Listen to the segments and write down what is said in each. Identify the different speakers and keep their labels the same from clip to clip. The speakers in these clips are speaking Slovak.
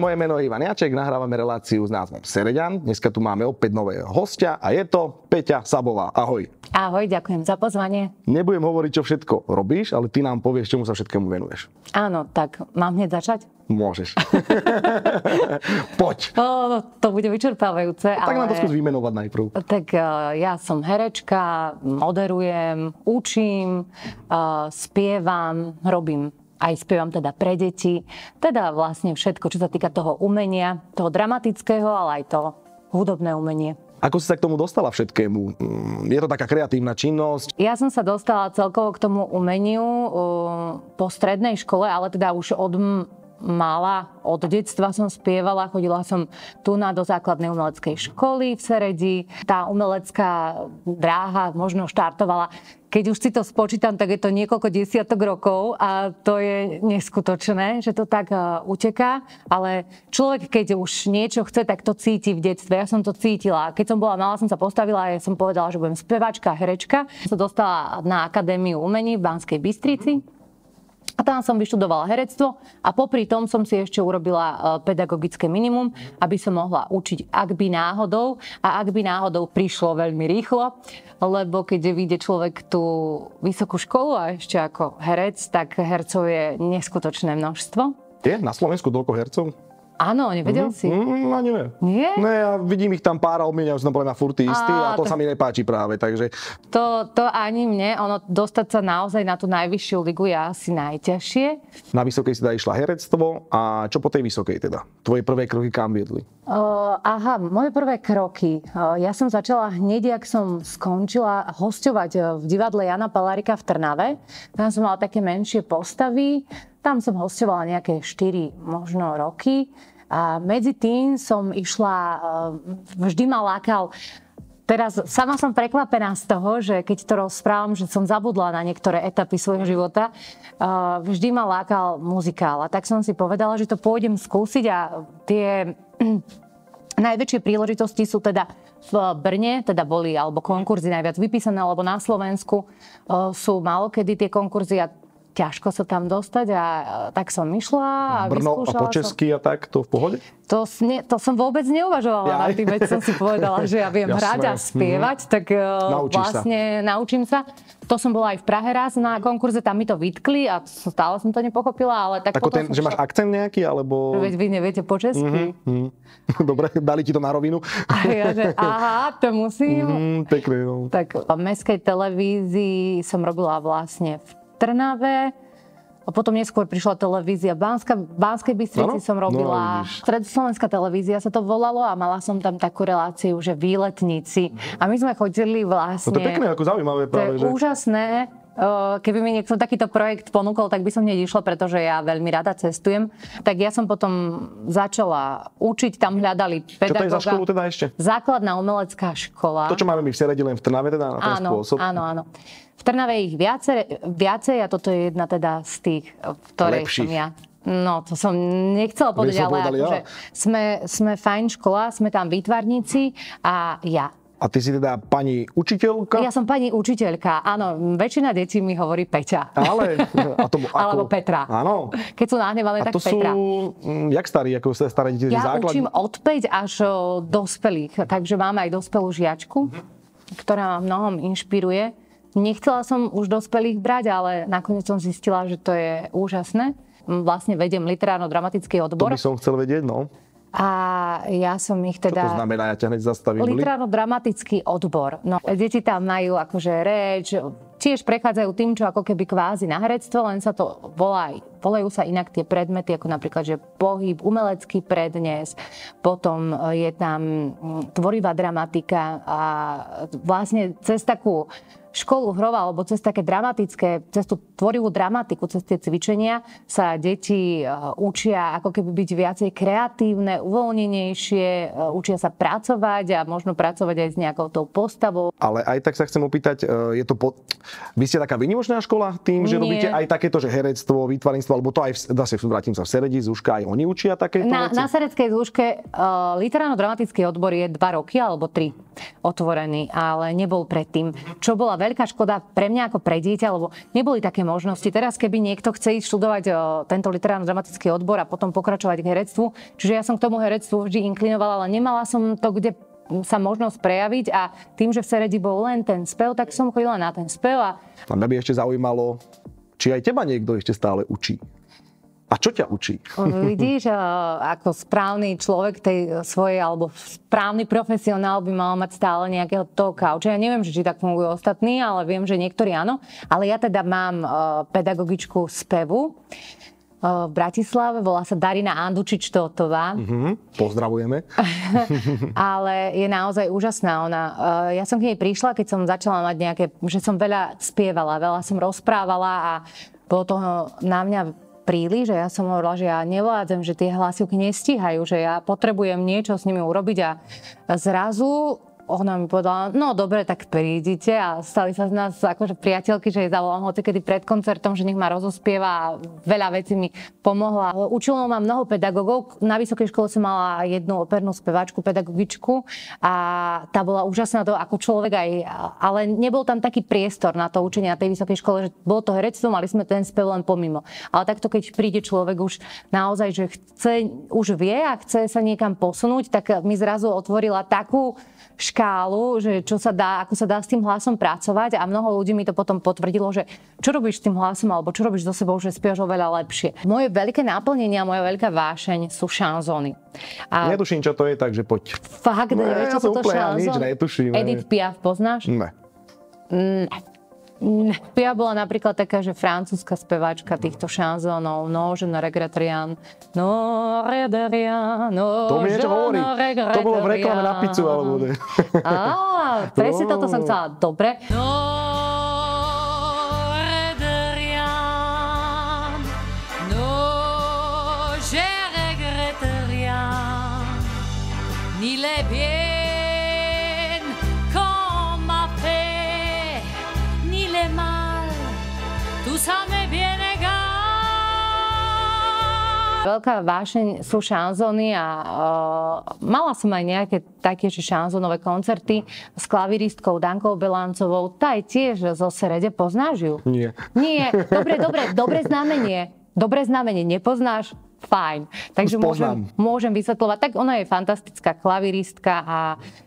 Speaker 1: Moje meno je Ivan Jaček, nahrávame reláciu s názvom Sereďan. Dneska tu máme opäť nového hostia a je to Peťa Sabová. Ahoj.
Speaker 2: Ahoj, ďakujem za pozvanie.
Speaker 1: Nebudem hovoriť, čo všetko robíš, ale ty nám povieš, čomu sa všetkému venuješ.
Speaker 2: Áno, tak mám hneď začať?
Speaker 1: Môžeš. Poď.
Speaker 2: O, to bude vyčerpávajúce.
Speaker 1: Tak
Speaker 2: ale...
Speaker 1: nám to skús vymenovať najprv.
Speaker 2: Tak uh, ja som herečka, moderujem, učím, uh, spievam, robím aj spievam teda pre deti, teda vlastne všetko, čo sa týka toho umenia, toho dramatického, ale aj to hudobné umenie.
Speaker 1: Ako si sa k tomu dostala všetkému? Mm, Je to taká kreatívna činnosť?
Speaker 2: Ja som sa dostala celkovo k tomu umeniu uh, po strednej škole, ale teda už od mala, od detstva som spievala, chodila som tu na do základnej umeleckej školy v Seredi. Tá umelecká dráha možno štartovala keď už si to spočítam, tak je to niekoľko desiatok rokov a to je neskutočné, že to tak uh, uteká. Ale človek, keď už niečo chce, tak to cíti v detstve. Ja som to cítila. Keď som bola malá, som sa postavila a ja som povedala, že budem spevačka, herečka. Som sa dostala na Akadémiu umení v Banskej Bystrici. A tam som vyštudovala herectvo a popri tom som si ešte urobila e, pedagogické minimum, aby som mohla učiť, ak by náhodou. A ak by náhodou prišlo veľmi rýchlo, lebo keď vyjde človek tú vysokú školu a ešte ako herec, tak hercov je neskutočné množstvo.
Speaker 1: Je na Slovensku toľko hercov?
Speaker 2: Áno, nevedel si?
Speaker 1: Mm, ani ne.
Speaker 2: Nie?
Speaker 1: Ne, ja vidím ich tam pár a obmieniajú sa tam podľa mňa furt tí istí a
Speaker 2: Á,
Speaker 1: to
Speaker 2: tak-
Speaker 1: sa mi nepáči práve, takže
Speaker 2: To, to ani mne, ono dostať sa naozaj na tú najvyššiu ligu je asi najťažšie.
Speaker 1: na vysokej si teda išla herectvo a čo po tej vysokej teda? Tvoje prvé kroky kam viedli?
Speaker 2: Uh, aha, moje prvé kroky. Uh, ja som začala hneď, ak som skončila hostovať v divadle Jana Palárika v Trnave. Tam som mala také menšie postavy. Tam som hostovala nejaké 4 možno roky. A medzi tým som išla, uh, vždy ma lákal Teraz sama som prekvapená z toho, že keď to rozprávam, že som zabudla na niektoré etapy svojho života, uh, vždy ma lákal muzikál. A tak som si povedala, že to pôjdem skúsiť a tie najväčšie príležitosti sú teda v Brne, teda boli alebo konkurzy najviac vypísané, alebo na Slovensku uh, sú malokedy tie konkurzy a ťažko sa tam dostať a tak som išla a
Speaker 1: Brno a po
Speaker 2: som.
Speaker 1: česky a tak, to v pohode?
Speaker 2: To, ne, to som vôbec neuvažovala nad tým, veď som si povedala, že ja viem
Speaker 1: Jasné.
Speaker 2: hrať a spievať, tak uh,
Speaker 1: Naučíš sa.
Speaker 2: vlastne naučím sa. To som bola aj v Prahe raz na konkurze, tam mi to vytkli a stále som to nepochopila, ale tak
Speaker 1: Ako
Speaker 2: potom
Speaker 1: ten, že máš
Speaker 2: šla-
Speaker 1: akcent nejaký, alebo...
Speaker 2: Veď vy neviete po česky.
Speaker 1: Hm. Dobre, dali ti to na rovinu.
Speaker 2: A ja, že aha, to musím.
Speaker 1: Hm, pekne, no.
Speaker 2: Tak v mestskej televízii som robila vlastne v Trnave. A potom neskôr prišla televízia Banska, Banskej Bystrici
Speaker 1: Áno?
Speaker 2: som robila.
Speaker 1: No.
Speaker 2: Stredoslovenská televízia sa to volalo a mala som tam takú reláciu, že výletníci. A my sme chodili
Speaker 1: No
Speaker 2: vlastne...
Speaker 1: to je pekné, ako zaujímavé
Speaker 2: To
Speaker 1: práve,
Speaker 2: je
Speaker 1: že...
Speaker 2: úžasné. Keby mi niekto takýto projekt ponúkol, tak by som hneď išla, pretože ja veľmi rada cestujem. Tak ja som potom začala učiť, tam hľadali
Speaker 1: Čo to je
Speaker 2: pedagoga.
Speaker 1: za školu teda ešte?
Speaker 2: Základná umelecká škola.
Speaker 1: To, čo máme my v Seredi len v Trnave teda na ten
Speaker 2: áno,
Speaker 1: spôsob?
Speaker 2: áno, áno. V Trnave ich viacej, viacej a toto je jedna teda z tých, v ktorej
Speaker 1: Lepších.
Speaker 2: som ja. No, to som nechcela povedať, ale
Speaker 1: ja.
Speaker 2: akože sme, sme fajn škola, sme tam výtvarníci a ja.
Speaker 1: A ty si teda pani učiteľka?
Speaker 2: Ja som pani učiteľka, áno, väčšina detí mi hovorí Peťa.
Speaker 1: Ale... A to, ako...
Speaker 2: Alebo Petra.
Speaker 1: Áno.
Speaker 2: Keď sú nahnevané, tak
Speaker 1: to sú,
Speaker 2: Petra.
Speaker 1: mm, jak starí, ako sa staré deti?
Speaker 2: Ja
Speaker 1: základ...
Speaker 2: učím od 5 až dospelých, takže máme aj dospelú žiačku, ktorá ma mnohom inšpiruje. Nechcela som už dospelých brať, ale nakoniec som zistila, že to je úžasné. Vlastne vediem literárno-dramatický
Speaker 1: To
Speaker 2: odbor
Speaker 1: by som chcel vedieť, no.
Speaker 2: A ja som ich
Speaker 1: Čo to
Speaker 2: teda...
Speaker 1: znamená? Ja ťa hneď zastavím. Li-
Speaker 2: Literárno-dramatický odbor. No, deti tam majú akože reč, tiež prechádzajú tým, čo ako keby kvázi na herectvo, len sa to volá, volajú sa inak tie predmety, ako napríklad, že pohyb, umelecký prednes, potom je tam mm, tvorivá dramatika a vlastne cez takú školu hrova, alebo cez také dramatické, cez tú tvorivú dramatiku, cez tie cvičenia sa deti e, učia ako keby byť viacej kreatívne, uvoľnenejšie, e, učia sa pracovať a možno pracovať aj s nejakou tou postavou.
Speaker 1: Ale aj tak sa chcem opýtať, e, je to po... Vy ste taká výnimočná škola tým, že
Speaker 2: Nie.
Speaker 1: robíte aj takéto, že herectvo, výtvarníctvo, alebo to aj, v, zase vrátim sa v Seredi, Zúška, aj oni učia takéto
Speaker 2: Na,
Speaker 1: veci?
Speaker 2: na Sereckej zúške uh, literárno-dramatický odbor je dva roky alebo tri otvorený, ale nebol predtým. Čo bola veľká škoda pre mňa ako pre dieťa, lebo neboli také možnosti. Teraz, keby niekto chce ísť študovať o, tento literárno-dramatický odbor a potom pokračovať k herectvu, čiže ja som k tomu herectvu vždy inklinovala, ale nemala som to kde sa možnosť prejaviť a tým, že v Seredi bol len ten spev, tak som chodila na ten spev a...
Speaker 1: A mňa by ešte zaujímalo, či aj teba niekto ešte stále učí. A čo ťa učí?
Speaker 2: Vidíš, ako správny človek tej svojej, alebo správny profesionál by mal mať stále nejakého toho kauča. Ja neviem, či tak fungujú ostatní, ale viem, že niektorí áno. Ale ja teda mám pedagogičku spevu v Bratislave, volá sa Darina Andučič Totová.
Speaker 1: Uh-huh, pozdravujeme.
Speaker 2: Ale je naozaj úžasná. Ona, ja som k nej prišla, keď som začala mať nejaké, že som veľa spievala, veľa som rozprávala a bolo toho na mňa príliš, že ja som hovorila, že ja nevládzem, že tie hlasivky nestíhajú, že ja potrebujem niečo s nimi urobiť a zrazu ona mi povedala, no dobre, tak prídite a stali sa z nás akože priateľky, že jej zavolám hoci kedy pred koncertom, že nech ma rozospieva a veľa vecí mi pomohla. Učilo ma mnoho pedagógov. Na vysokej škole som mala jednu opernú speváčku, pedagogičku a tá bola úžasná to ako človek aj, ale nebol tam taký priestor na to učenie na tej vysokej škole, že bolo to herectvo, mali sme ten spev len pomimo. Ale takto, keď príde človek už naozaj, že chce, už vie a chce sa niekam posunúť, tak mi zrazu otvorila takú škálu, že čo sa dá, ako sa dá s tým hlasom pracovať a mnoho ľudí mi to potom potvrdilo, že čo robíš s tým hlasom alebo čo robíš so sebou, že spievaš oveľa lepšie. Moje veľké náplnenie a moja veľká vášeň sú šanzóny.
Speaker 1: A... Netuším, čo to je, takže poď.
Speaker 2: Fakt, nevieš, čo
Speaker 1: ja
Speaker 2: sú to šanzóny?
Speaker 1: Nič netuším.
Speaker 2: Edith Piaf poznáš?
Speaker 1: Ne.
Speaker 2: Ne. Ja bola napríklad taká, že francúzska speváčka týchto šanzónov, no, že na regretrian, no, rederian, no,
Speaker 1: To mi niečo hovorí. To bolo v reklame na pizzu, alebo ne.
Speaker 2: Á, presne toto som chcela. Dobre. No, ni les Veľká vášeň sú šanzóny a uh, mala som aj nejaké také že šanzónové koncerty s klaviristkou Dankou Belancovou. Tá je tiež zo Serede, poznáš ju?
Speaker 1: Nie.
Speaker 2: Nie, dobre, dobre, dobre znamenie. Dobre znamenie, nepoznáš? Fajn. Takže môžem, môžem vysvetľovať. Tak ona je fantastická klaviristka a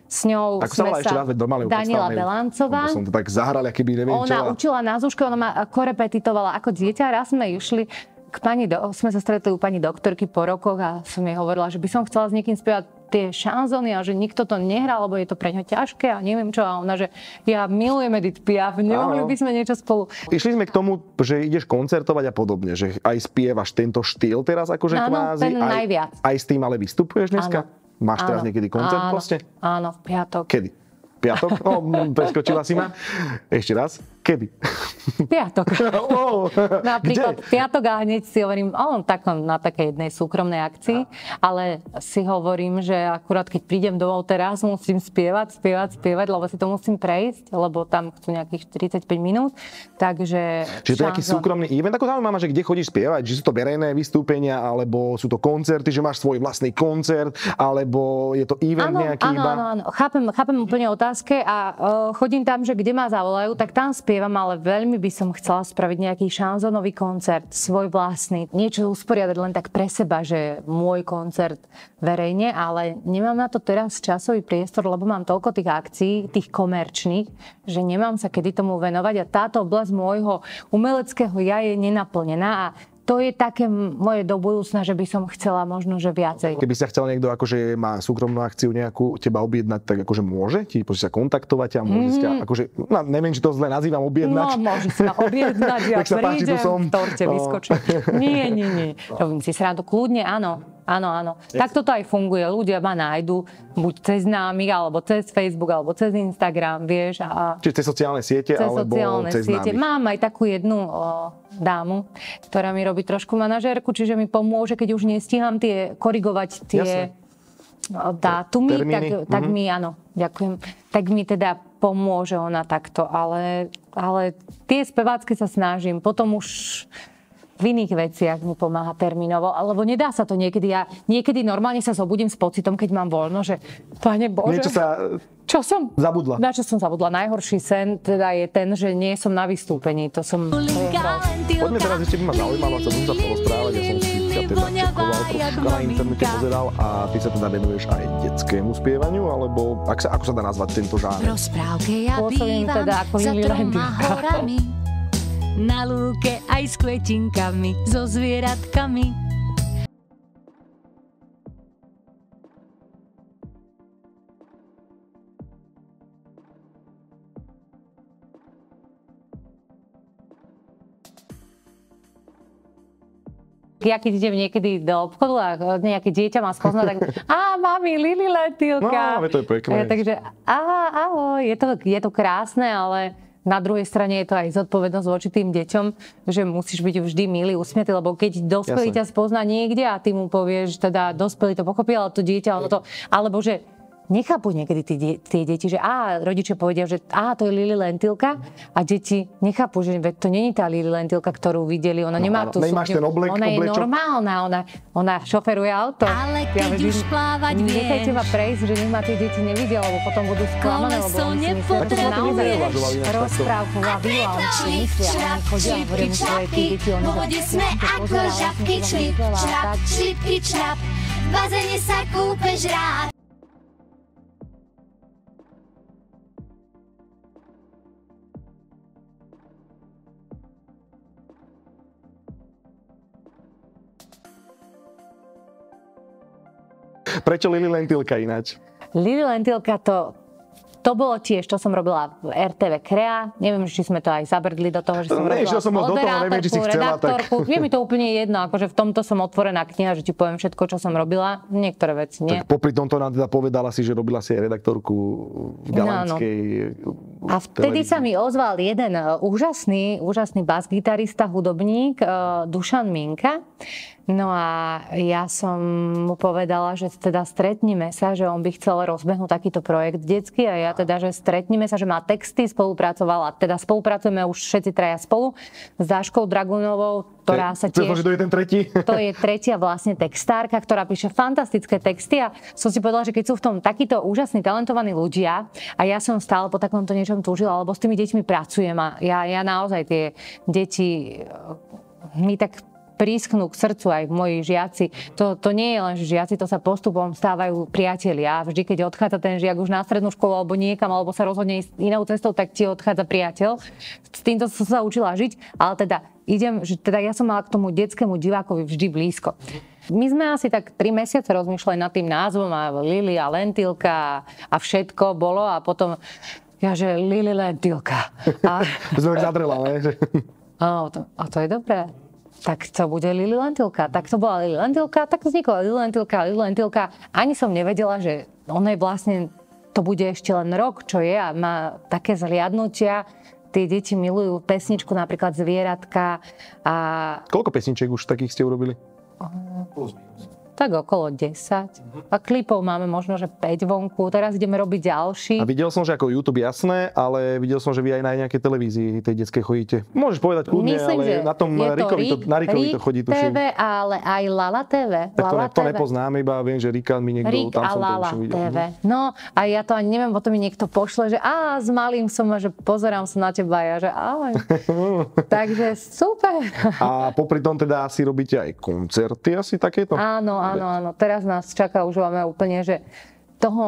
Speaker 2: s ňou
Speaker 1: tak sme sa... ešte raz,
Speaker 2: Daniela Belancová.
Speaker 1: Som to tak zahral, aký by neviem
Speaker 2: Ona čo. učila na Zúške, ona ma korepetitovala ako dieťa. Raz sme išli k pani, do, sme sa stretli u pani doktorky po rokoch a som jej hovorila, že by som chcela s niekým spievať tie šanzóny a že nikto to nehrá, lebo je to pre ňa ťažké a neviem čo. A ona, že ja milujem Edith Piaf, nemohli by sme niečo spolu.
Speaker 1: Išli sme k tomu, že ideš koncertovať a podobne, že aj spievaš tento štýl teraz akože
Speaker 2: Áno,
Speaker 1: kvázi.
Speaker 2: ten
Speaker 1: aj,
Speaker 2: najviac.
Speaker 1: Aj s tým ale vystupuješ dneska?
Speaker 2: Áno.
Speaker 1: Máš teraz
Speaker 2: Áno.
Speaker 1: niekedy koncert
Speaker 2: Áno.
Speaker 1: proste?
Speaker 2: Áno, v piatok.
Speaker 1: Kedy? Piatok? No, preskočila si ma. Ešte raz. Kedy?
Speaker 2: Piatok.
Speaker 1: oh,
Speaker 2: Napríklad
Speaker 1: Kde?
Speaker 2: piatok a hneď si hovorím, o, tak na takej jednej súkromnej akcii, ale si hovorím, že akurát keď prídem domov teraz, musím spievať, spievať, spievať, lebo si to musím prejsť, lebo tam chcú nejakých 45 minút, takže...
Speaker 1: Čiže to je nejaký súkromný event, ako zaujímavé, že kde chodíš spievať, či sú to verejné vystúpenia, alebo sú to koncerty, že máš svoj vlastný koncert, alebo je to event
Speaker 2: Áno,
Speaker 1: nejaký
Speaker 2: áno,
Speaker 1: iba?
Speaker 2: áno, áno. Chápem, chápem úplne otázke a uh, chodím tam, že kde ma zavolajú, tak tam spievam, ale veľmi by som chcela spraviť nejaký šanzónový koncert, svoj vlastný. Niečo usporiadať len tak pre seba, že môj koncert verejne, ale nemám na to teraz časový priestor, lebo mám toľko tých akcií, tých komerčných, že nemám sa kedy tomu venovať a táto oblasť môjho umeleckého ja je nenaplnená a to je také moje do budúcna, že by som chcela možno, že viacej.
Speaker 1: Keby sa chcel niekto, akože má súkromnú akciu nejakú teba objednať, tak akože môže? Ti sa kontaktovať a môže mm. akože, no, neviem, či to zle nazývam objednať.
Speaker 2: No, môže sa objednať, ja
Speaker 1: Tak sa páči, tu
Speaker 2: prídem,
Speaker 1: som.
Speaker 2: v torte
Speaker 1: No.
Speaker 2: vyskočím. Nie, nie, nie. Robím si srandu, kľudne, áno. Áno, áno. Tak toto aj funguje. Ľudia ma nájdu buď cez známych, alebo cez Facebook, alebo cez Instagram, vieš. A
Speaker 1: Čiže cez sociálne siete,
Speaker 2: cez
Speaker 1: alebo
Speaker 2: sociálne
Speaker 1: cez
Speaker 2: siete.
Speaker 1: známych.
Speaker 2: Mám aj takú jednu o, dámu, ktorá mi robí trošku manažérku, čiže mi pomôže, keď už nestíham tie, korigovať tie
Speaker 1: Jasné.
Speaker 2: o, dátumy, tak,
Speaker 1: Termíny,
Speaker 2: tak
Speaker 1: mhm.
Speaker 2: mi, áno, ďakujem, tak mi teda pomôže ona takto, ale, ale tie spevácky sa snažím, potom už v iných veciach mi pomáha termínovo, alebo nedá sa to niekedy. Ja niekedy normálne sa zobudím s pocitom, keď mám voľno, že pane Bože,
Speaker 1: Niečo sa
Speaker 2: Čo som?
Speaker 1: Zabudla.
Speaker 2: Na čo som zabudla? Najhorší sen teda je ten, že nie som na vystúpení. To som...
Speaker 1: Poďme teraz ešte by ma zaujímalo, chcel som sa porozprávať, ja som si ťa teda čekoval troška na internete pozeral a ty sa teda venuješ aj detskému spievaniu, alebo ak sa, ako sa dá nazvať tento žáner?
Speaker 3: Rozprávke ja
Speaker 2: Pôsobím
Speaker 3: bývam
Speaker 2: teda ako
Speaker 3: za troma horami. Na lúke aj s kvetinkami, so zvieratkami.
Speaker 2: Ja keď idem niekedy do obchodu a nejaké dieťa ma spozná, tak a mami, Lili Lentilka.
Speaker 1: No, to je pekné.
Speaker 2: Ja, takže aha, ahoj, je to, je to krásne, ale na druhej strane je to aj zodpovednosť voči tým deťom, že musíš byť vždy milý, usmiatý, lebo keď dospelý ťa spozná niekde a ty mu povieš, teda dospelý to pochopí, ale to dieťa, ono to, alebo že nechápu niekedy tí, tie deti, že á, rodičia povedia, že á, to je Lili Lentilka a deti nechápu, že veď to není tá Lili Lentilka, ktorú videli, ona nemá
Speaker 1: áno,
Speaker 2: tú
Speaker 1: nemáš
Speaker 2: sukňu.
Speaker 1: ten oblek-
Speaker 2: ona je
Speaker 1: oblečok.
Speaker 2: normálna, ona, ona šoferuje auto.
Speaker 3: Ale keď
Speaker 2: veď
Speaker 3: už plávať
Speaker 2: Nechajte
Speaker 3: vieš.
Speaker 2: ma prejsť, že nech ma tie deti nevidia, lebo potom budú sklamané, lebo oni si myslia, že naozaj rozprávková vila, oni si myslia, oni chodia, hovorím svoje tie deti, oni
Speaker 3: sme ako žabky člip, črap, člipky črap. V bazéne sa kúpeš rád.
Speaker 1: Prečo Lili Lentilka ináč?
Speaker 2: Lili Lentilka to, to bolo tiež, čo som robila v RTV Krea. Neviem, či sme to aj zabrdli do toho, že som robila
Speaker 1: Nešiel som do toho, neviem, či si chcela, tak-
Speaker 2: redaktorku. Je mi to úplne jedno, akože v tomto som otvorená kniha, že ti poviem všetko, čo som robila. Niektoré veci nie.
Speaker 1: Tak popri tomto nám teda povedala si, že robila si aj redaktorku v galantskej
Speaker 2: A vtedy sa mi ozval jeden e, úžasný, úžasný bas-gitarista, hudobník, e, Dušan Minka. No a ja som mu povedala, že teda stretnime sa, že on by chcel rozbehnúť takýto projekt detský a ja teda, že stretnime sa, že má texty, spolupracovala, teda spolupracujeme už všetci traja spolu s Dáškou Dragunovou, ktorá sa tiež
Speaker 1: to je ten tretí.
Speaker 2: to je tretia vlastne textárka, ktorá píše fantastické texty a som si povedala, že keď sú v tom takíto úžasní, talentovaní ľudia a ja som stále po takomto niečom túžila, lebo s tými deťmi pracujem a ja, ja naozaj tie deti eh, mi tak prísknú k srdcu aj moji žiaci. To, to nie je len, že žiaci, to sa postupom stávajú priatelia. Vždy, keď odchádza ten žiak už na strednú školu alebo niekam, alebo sa rozhodne ísť inou cestou, tak ti odchádza priateľ. S týmto som sa učila žiť, ale teda idem, že teda ja som mala k tomu detskému divákovi vždy blízko. My sme asi tak tri mesiace rozmýšľali nad tým názvom a Lili a Lentilka a všetko bolo a potom ja, že Lili Lentilka. A,
Speaker 1: Sme zadrela, ne?
Speaker 2: A, to, a to je dobré. Tak to bude Lili Lentilka. Tak to bola Lili Lentilka, tak vznikla Lili Lentilka, Lili Lentilka. Ani som nevedela, že ona je vlastne, to bude ešte len rok, čo je a má také zliadnutia. Tie deti milujú pesničku, napríklad Zvieratka a
Speaker 1: Koľko pesničiek už takých ste urobili?
Speaker 2: Tak okolo 10. A klipov máme možno, že 5 vonku. Teraz ideme robiť ďalší.
Speaker 1: A videl som, že ako YouTube jasné, ale videl som, že vy aj na nejakej televízii tej detskej chodíte. Môžeš povedať kľudne,
Speaker 2: Myslím,
Speaker 1: ale
Speaker 2: že
Speaker 1: na tom
Speaker 2: to
Speaker 1: Rikovi to, na Rikovi to chodí, tuším.
Speaker 2: TV, ale aj Lala TV.
Speaker 1: Tak to,
Speaker 2: Lala
Speaker 1: ne, to nepoznám, iba viem, že Rika mi niekto,
Speaker 2: Rik
Speaker 1: tam
Speaker 2: a
Speaker 1: som to
Speaker 2: Lala
Speaker 1: už videl.
Speaker 2: TV. No a ja to ani neviem, potom mi niekto pošle, že á, s malým som a že pozerám sa na teba a ja, že ahoj. Takže super.
Speaker 1: A popri tom teda asi robíte aj koncerty asi takéto?
Speaker 2: Áno, áno, áno. Teraz nás čaká, už máme úplne, že toho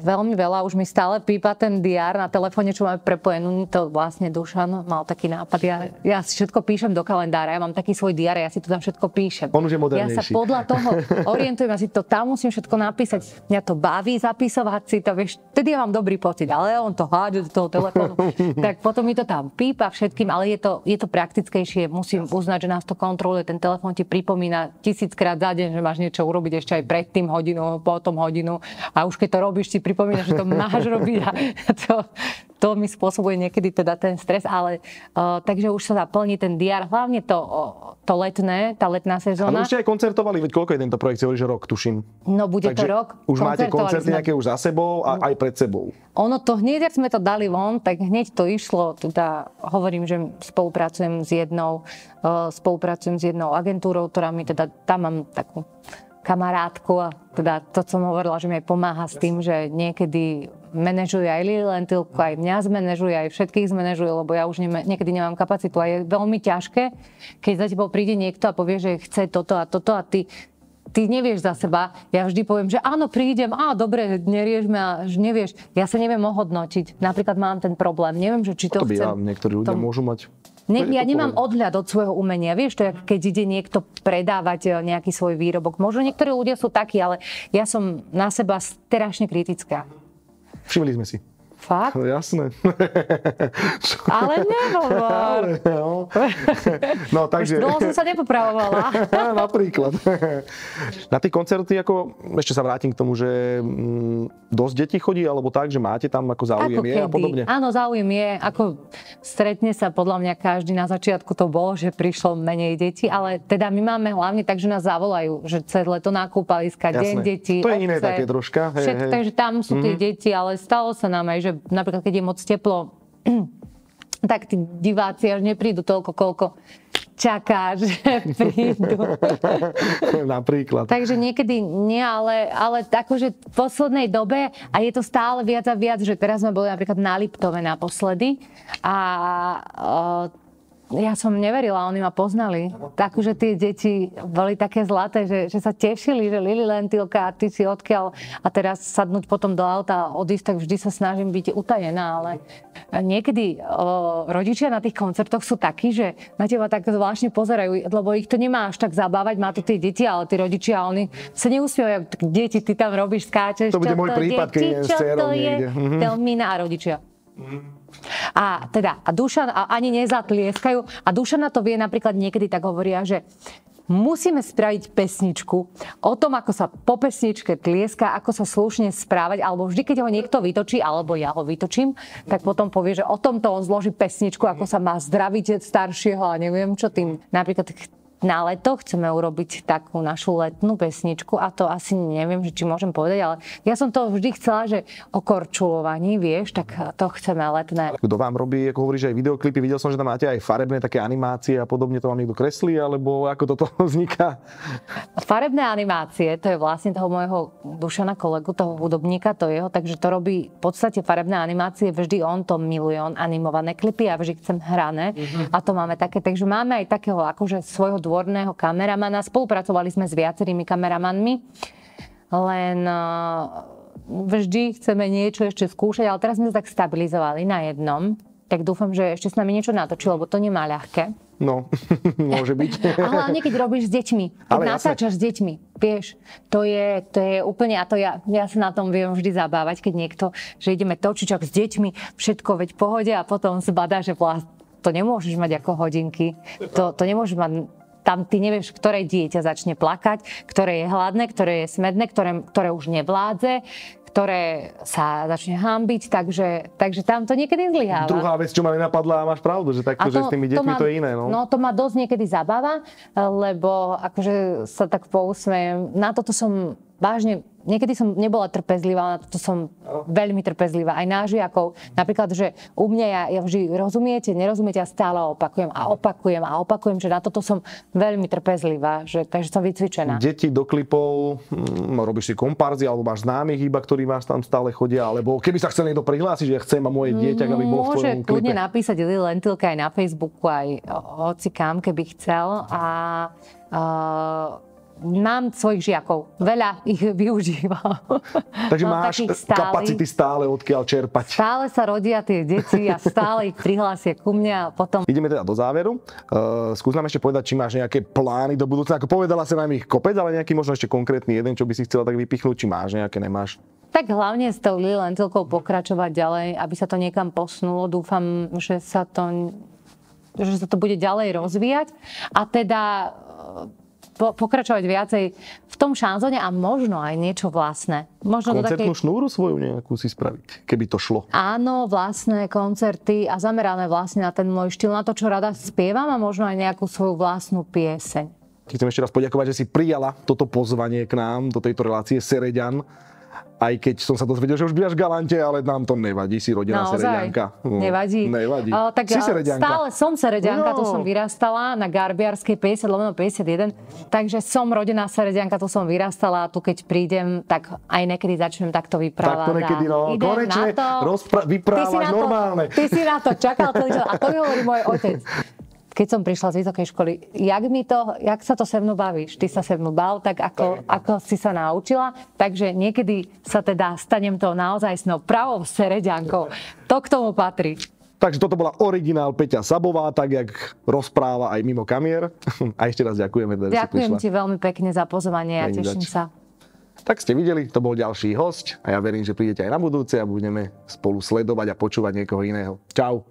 Speaker 2: veľmi veľa, už mi stále pípa ten diár na telefóne, čo máme prepojenú, to vlastne Dušan mal taký nápad, ja, ja si všetko píšem do kalendára, ja mám taký svoj diár, ja si to tam všetko píšem.
Speaker 1: On už je
Speaker 2: Ja sa podľa toho orientujem, ja si to tam musím všetko napísať. Mňa to baví zapisovať si to, vieš, vtedy ja mám dobrý pocit, ale on to hádže do toho telefónu, tak potom mi to tam pípa všetkým, ale je to, je to praktickejšie, musím uznať, že nás to kontroluje, ten telefón ti pripomína tisíckrát za deň, že máš niečo urobiť ešte aj predtým hodinu, potom hodinu. A už keď to robíš, ti pripomína, že to máš robiť a to, to mi spôsobuje niekedy teda ten stres, ale uh, takže už sa zaplní ten diar, hlavne to, uh, to letné, tá letná
Speaker 1: Ale
Speaker 2: sezóna.
Speaker 1: už ste aj koncertovali, veď koľko je tento projekt? Si hovorí, že rok, tuším.
Speaker 2: No bude to rok.
Speaker 1: už máte koncerty
Speaker 2: sme.
Speaker 1: nejaké už za sebou a aj pred sebou.
Speaker 2: Ono to hneď, ak sme to dali von, tak hneď to išlo. Teda hovorím, že spolupracujem s jednou, uh, spolupracujem s jednou agentúrou, ktorá mi teda, tam mám takú kamarátku a teda to som hovorila, že mi aj pomáha s tým, že niekedy manažuje aj Lili Lentilku, aj mňa zmanéžuje, aj všetkých zmanéžuje, lebo ja už ne, niekedy nemám kapacitu. A je veľmi ťažké, keď za tebou príde niekto a povie, že chce toto a toto a ty ty nevieš za seba. Ja vždy poviem, že áno, prídem, a dobre, neriešme a že nevieš. Ja sa neviem ohodnotiť. Napríklad mám ten problém. Neviem, že či to,
Speaker 1: To by ja,
Speaker 2: chcem...
Speaker 1: niektorí ľudia
Speaker 2: tom-
Speaker 1: môžu mať.
Speaker 2: Ne, ja nemám odhľad od svojho umenia. Vieš, to je, keď ide niekto predávať e, nejaký svoj výrobok. Možno niektorí ľudia sú takí, ale ja som na seba strašne kritická.
Speaker 1: Všimli sme si.
Speaker 2: Fakt?
Speaker 1: No, jasné.
Speaker 2: Ale nehovor.
Speaker 1: no. no,
Speaker 2: Už
Speaker 1: takže...
Speaker 2: dlho som sa nepopravovala.
Speaker 1: Napríklad. Na tie koncerty, ako, ešte sa vrátim k tomu, že mm, dosť detí chodí, alebo tak, že máte tam ako záujem je a podobne.
Speaker 2: Áno, záujem je. Ako stretne sa podľa mňa každý. Na začiatku to bolo, že prišlo menej detí, ale teda my máme hlavne tak, že nás zavolajú, že cez leto nákupaliska, deň
Speaker 1: Jasné.
Speaker 2: detí.
Speaker 1: To je iné
Speaker 2: obce.
Speaker 1: také troška, hej,
Speaker 2: Všetko,
Speaker 1: hej.
Speaker 2: Takže tam sú tie deti, ale stalo sa nám aj, že napríklad keď je moc teplo, tak tí diváci až neprídu toľko, koľko čaká, že prídu.
Speaker 1: Napríklad.
Speaker 2: Takže niekedy nie, ale, ale akože v poslednej dobe a je to stále viac a viac, že teraz sme boli napríklad na Liptove naposledy a uh, ja som neverila, oni ma poznali. Takže tie deti boli také zlaté, že, že sa tešili, že Lili Lentilka a ty si odkiaľ a teraz sadnúť potom do auta a odísť, tak vždy sa snažím byť utajená, ale niekedy o, rodičia na tých koncertoch sú takí, že na teba tak zvláštne pozerajú, lebo ich to nemá až tak zabávať, má to tie deti, ale tí rodičia, oni sa neusmievajú, tak deti, ty tam robíš, skáčeš,
Speaker 1: To bude môj prípad, keď
Speaker 2: deti,
Speaker 1: s
Speaker 2: čo to je,
Speaker 1: niekde. Mhm.
Speaker 2: my a rodičia. A teda, a Dušan a ani nezatlieskajú. A Dušan na to vie napríklad niekedy tak hovoria, že musíme spraviť pesničku o tom, ako sa po pesničke tlieska, ako sa slušne správať, alebo vždy, keď ho niekto vytočí, alebo ja ho vytočím, tak potom povie, že o tomto on zloží pesničku, ako sa má zdraviť staršieho a neviem čo tým. Napríklad na leto chceme urobiť takú našu letnú pesničku a to asi neviem, či môžem povedať, ale ja som to vždy chcela, že o korčulovaní, vieš, tak to chceme letné.
Speaker 1: Kto vám robí, ako hovoríš, aj videoklipy, videl som, že tam máte aj farebné také animácie a podobne, to vám niekto kreslí, alebo ako toto vzniká?
Speaker 2: Farebné animácie, to je vlastne toho môjho Dušana kolegu, toho hudobníka, to jeho, takže to robí v podstate farebné animácie, vždy on to miluje, on animované klipy a vždy chcem hrané a to máme také, takže máme aj takého akože svojho dvorného kameramana, spolupracovali sme s viacerými kameramanmi, len uh, vždy chceme niečo ešte skúšať, ale teraz sme sa tak stabilizovali na jednom, tak dúfam, že ešte s nami niečo natočí, lebo to nemá ľahké.
Speaker 1: No, môže byť.
Speaker 2: A hlavne, keď robíš s deťmi. Keď
Speaker 1: Ale
Speaker 2: natáčaš s deťmi, vieš, to je, to je úplne, a to ja, ja sa na tom viem vždy zabávať, keď niekto, že ideme točiť s deťmi, všetko veď pohode a potom zbadá, že vlast, to nemôžeš mať ako hodinky. To, to nemôžeš mať tam ty nevieš, ktoré dieťa začne plakať, ktoré je hladné, ktoré je smedné, ktoré, ktoré už nevládze, ktoré sa začne hambiť, takže, takže tam to niekedy zlyháva.
Speaker 1: Druhá vec, čo ma nenapadla, a máš pravdu, že takto, že s tými deťmi
Speaker 2: ma,
Speaker 1: to, je iné. No.
Speaker 2: no to ma dosť niekedy zabáva, lebo akože sa tak pousmejem. Na toto som vážne, niekedy som nebola trpezlivá, na toto som veľmi trpezlivá. Aj na žiakov. Napríklad, že u mňa ja, ja vždy rozumiete, nerozumiete a stále opakujem a opakujem a opakujem, že na toto som veľmi trpezlivá, že, takže som vycvičená.
Speaker 1: Deti do klipov, hm, robíš si komparzy, alebo máš známych iba, ktorí vás tam stále chodia, alebo keby sa chcel niekto prihlásiť, že ja chcem a moje dieťa, aby bolo v
Speaker 2: Môže
Speaker 1: tvojom klipe.
Speaker 2: napísať Lili Lentilka aj na Facebooku, aj hoci kam, keby chcel. A uh, mám svojich žiakov. Veľa ich využívam.
Speaker 1: Takže
Speaker 2: Mám
Speaker 1: máš
Speaker 2: stálych.
Speaker 1: kapacity stále odkiaľ čerpať.
Speaker 2: Stále sa rodia tie deti a stále ich prihlásia ku mne a potom
Speaker 1: Ideme teda do záveru. Uh, skús nám ešte povedať, či máš nejaké plány do budúcna. Ako povedala sa nám ich kopec, ale nejaký možno ešte konkrétny jeden, čo by si chcela tak vypichnúť, či máš nejaké, nemáš.
Speaker 2: tak hlavne s tou Lentilkou pokračovať ďalej, aby sa to niekam posunulo. Dúfam, že sa to, že sa to bude ďalej rozvíjať a teda po, pokračovať viacej v tom šanzone a možno aj niečo vlastné. Možno
Speaker 1: Koncertnú
Speaker 2: takej,
Speaker 1: šnúru svoju nejakú si spraviť, keby to šlo.
Speaker 2: áno, vlastné koncerty a zamerané vlastne na ten môj štýl, na to, čo rada spievam a možno aj nejakú svoju vlastnú pieseň.
Speaker 1: Chcem ešte raz poďakovať, že si prijala toto pozvanie k nám do tejto relácie Sereďan. Aj keď som sa dozvedel, že už bývaš v Galante, ale nám to nevadí, si rodina
Speaker 2: Naozaj?
Speaker 1: Seredianka. No,
Speaker 2: Nevadí.
Speaker 1: Nevadí.
Speaker 2: Ale tak
Speaker 1: si Seredianka.
Speaker 2: stále som Seredianka,
Speaker 1: No.
Speaker 2: to som vyrastala na Garbiarskej 50 lomeno 51, takže som rodená Seredianka, to som vyrastala a tu keď prídem, tak aj niekedy začnem takto vyprávať.
Speaker 1: Tak to niekedy, no, konečne
Speaker 2: to.
Speaker 1: rozpra-
Speaker 2: to-
Speaker 1: normálne.
Speaker 2: Ty si na to čakal čas a to mi hovorí môj otec. Keď som prišla z vysokej školy, jak mi to, jak sa to se mnou bavíš? Ty sa se mnou bav, tak ako, ako si sa naučila. Takže niekedy sa teda stanem to naozaj snou pravou sereďankou. To k tomu patrí.
Speaker 1: Takže toto bola originál Peťa Sabová, tak jak rozpráva aj mimo kamier. A ešte raz ďakujeme, že si
Speaker 2: Ďakujem ti veľmi pekne za pozvanie a
Speaker 1: Není
Speaker 2: teším
Speaker 1: zač.
Speaker 2: sa.
Speaker 1: Tak ste videli, to bol ďalší host a ja verím, že prídete aj na budúce a budeme spolu sledovať a počúvať niekoho iného. Čau.